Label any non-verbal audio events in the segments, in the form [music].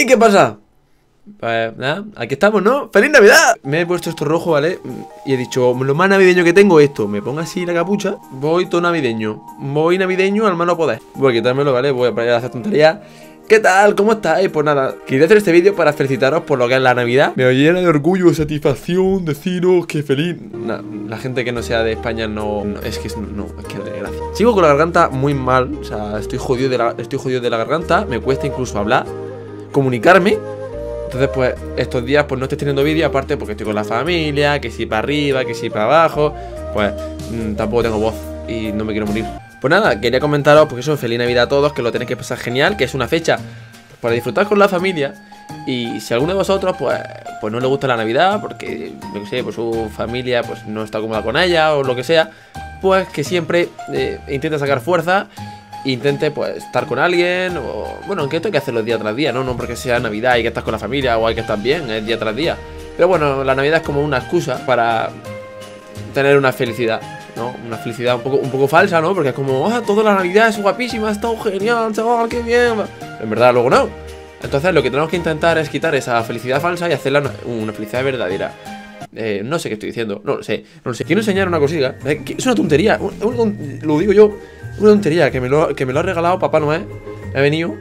¿Y qué pasa? Pues nada, aquí estamos, ¿no? ¡Feliz Navidad! Me he puesto esto rojo, ¿vale? Y he dicho, lo más navideño que tengo es esto. Me pongo así la capucha, voy todo navideño. Voy navideño al mano poder. Voy a quitármelo, ¿vale? Voy a poner a hacer tonterías. ¿Qué tal? ¿Cómo estáis? Pues nada, quería hacer este vídeo para felicitaros por lo que es la Navidad. Me llena de orgullo y satisfacción deciros que feliz. la gente que no sea de España no, es que no, es que de gracia. Sigo con la garganta muy mal, o sea, estoy jodido de la, estoy jodido de la garganta, me cuesta incluso hablar, comunicarme. Entonces, pues, estos días pues no estoy teniendo vídeo, aparte porque estoy con la familia, que si para arriba, que si para abajo, pues mm, tampoco tengo voz y no me quiero morir. Pues nada, quería comentaros, porque eso, feliz Navidad a todos, que lo tenéis que pasar genial, que es una fecha para disfrutar con la familia. Y si alguno de vosotros, pues, pues no le gusta la Navidad, porque, no sé, pues su familia pues no está cómoda con ella o lo que sea, pues que siempre eh, intente sacar fuerza intente pues estar con alguien o bueno, aunque esto hay que hacerlo día tras día, ¿no? No porque sea Navidad y que estás con la familia o hay que estar bien, es día tras día. Pero bueno, la Navidad es como una excusa para tener una felicidad, ¿no? Una felicidad un poco, un poco falsa, ¿no? Porque es como, ah, toda la Navidad es guapísima, es todo genial, chaval, qué bien. En verdad, luego no. Entonces lo que tenemos que intentar es quitar esa felicidad falsa y hacerla una, felicidad verdadera. Eh, no sé qué estoy diciendo, no lo sé, no lo sé. Quiero enseñar una cosita, es una tontería, lo digo yo, una tontería que me lo, que me lo ha regalado Papá Noel. Ha venido.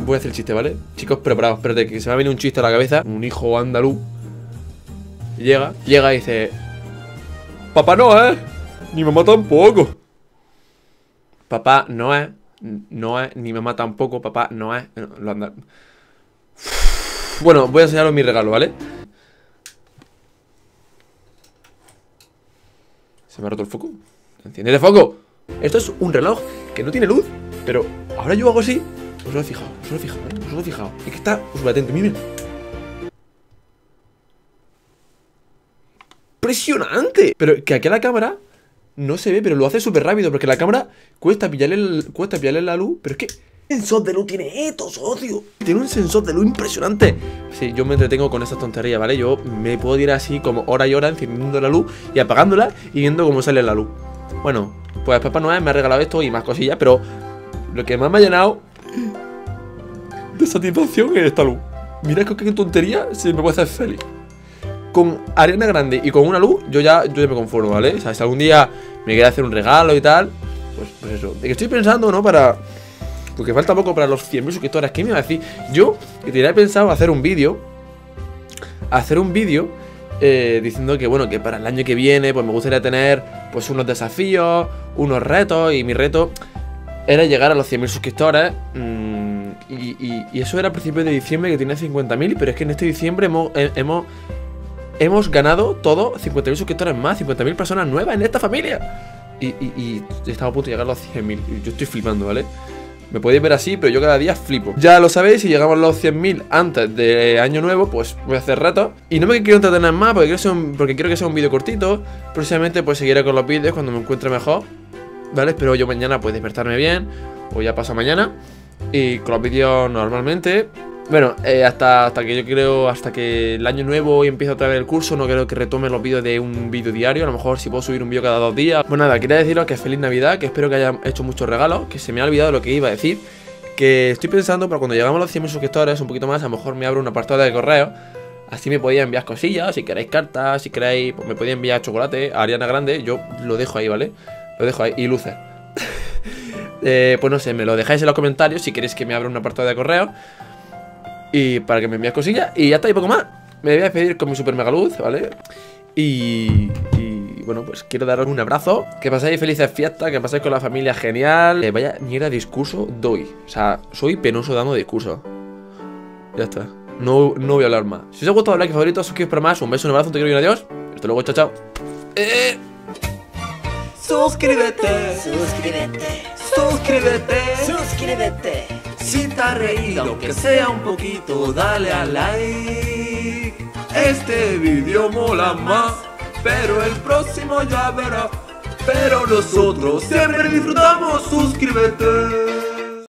Voy a hacer el chiste, ¿vale? Chicos, preparados. Espérate, que se me ha venido un chiste a la cabeza. Un hijo andaluz. Llega, llega y dice: Papá Noel, ni mamá tampoco. Papá Noel, Noel, ni mamá tampoco. Papá Noel. Lo anda. Bueno, voy a enseñaros mi regalo, ¿vale? Se me ha roto el foco. Enciende el foco. Esto es un reloj que no tiene luz, pero ahora yo hago así. Os lo he fijado, os lo he fijado, ¿eh? os lo he fijado. Es que está súper atento, miren. ¡Impresionante! Pero que aquí a la cámara no se ve, pero lo hace súper rápido, porque la cámara cuesta pillarle, cuesta pillarle la luz, pero es que sensor de luz tiene esto, socio. Tiene un sensor de luz impresionante. Sí, yo me entretengo con esta tontería, ¿vale? Yo me puedo ir así como hora y hora encendiendo la luz y apagándola y viendo cómo sale la luz. Bueno, pues Papá Noel me ha regalado esto y más cosillas, pero lo que más me ha llenado de satisfacción es esta luz. Mira qué tontería se me puede hacer feliz. Con arena grande y con una luz, yo ya, yo me conformo, ¿vale? O sea, si algún día me quiere hacer un regalo y tal, pues, pues eso. De que estoy pensando, ¿no? Para... Porque falta poco para los 100.000 suscriptores. ¿Qué me va a decir? Yo que tenía pensado hacer un vídeo. Hacer un vídeo eh, diciendo que bueno, que para el año que viene pues me gustaría tener pues unos desafíos, unos retos y mi reto era llegar a los 100.000 suscriptores mm, y, eso era a principios de diciembre que tenía 50.000, pero es que en este diciembre hemos, eh, hemos, ganado todo 50.000 suscriptores más, 50.000 personas nuevas en esta familia. Y, y, a punto de llegar a los 100.000. Yo estoy flipando, ¿vale? Me podéis ver así, pero yo cada día flipo. Ya lo sabéis, si llegamos a los 100.000 antes de año nuevo, pues voy a hacer retos. Y no me quiero entretener más porque quiero, porque quiero que sea un vídeo cortito. Próximamente pues seguiré con los vídeos cuando me encuentre mejor. ¿Vale? Espero yo mañana pues despertarme bien. O ya pasa mañana. Y con los vídeos normalmente. Bueno, eh, hasta, hasta que yo creo, hasta que el año nuevo y empiece otra vez el curso, no creo que retome los vídeos de un vídeo diario. A lo mejor si puedo subir un vídeo cada dos días. Pues nada, quería deciros que feliz Navidad, que espero que hayan hecho muchos regalos, que se me ha olvidado lo que iba a decir. Que estoy pensando para cuando llegamos a los 100.000 suscriptores, un poquito más, a lo mejor me abro una apartado de correo. Así me podéis enviar cosillas, si queréis cartas, si queréis, pues me podéis enviar chocolate Ariana Grande. Yo lo dejo ahí, ¿vale? Lo dejo ahí. Y luces. [laughs] eh, pues no sé, me lo dejáis en los comentarios si queréis que me abra un apartado de correo. Y para que me envíes cosillas. Y ya está, y poco más. Me voy a despedir con mi super mega luz, ¿vale? Y, y, bueno, pues quiero daros un abrazo. Que paséis felices fiestas, que paséis con la familia genial. Eh, vaya mierda discurso doy. O sea, soy penoso dando discurso. Ya está. No, no voy a hablar más. Si os ha gustado, like, favorito, suscribiros para más. Un beso, un abrazo, un te quiero y un adiós. Hasta luego, chao, chao. Eh. Suscríbete, suscríbete, suscríbete, suscríbete. Si te ha reído, aunque sea un poquito, dale a like. Este vídeo mola más, pero el próximo ya verás. Pero nosotros siempre disfrutamos, suscríbete.